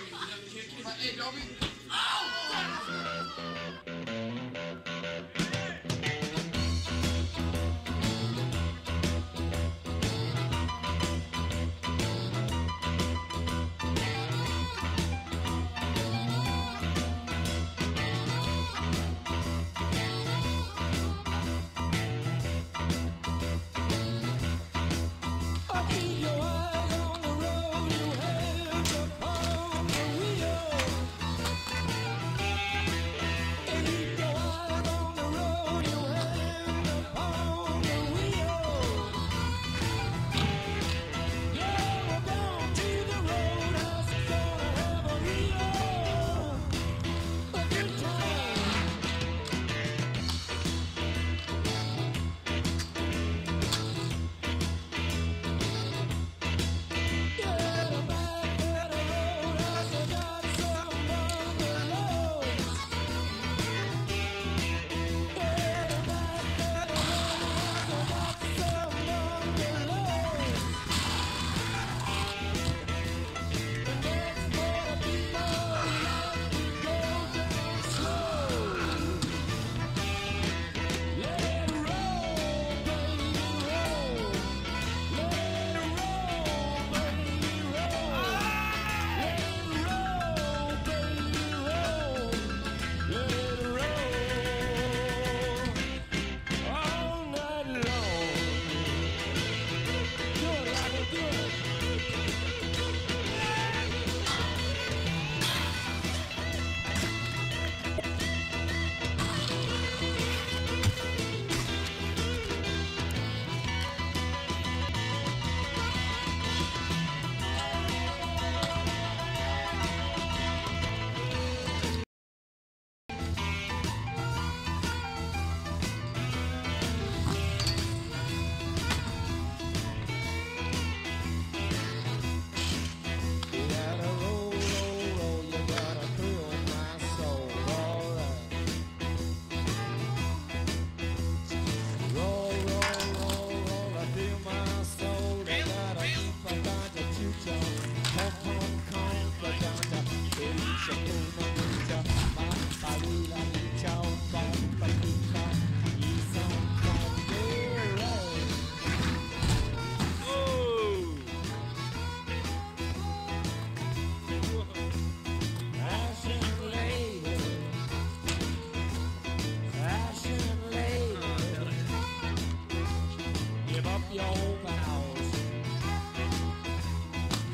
Hey, Dobby. I oh!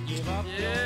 Give up Yeah.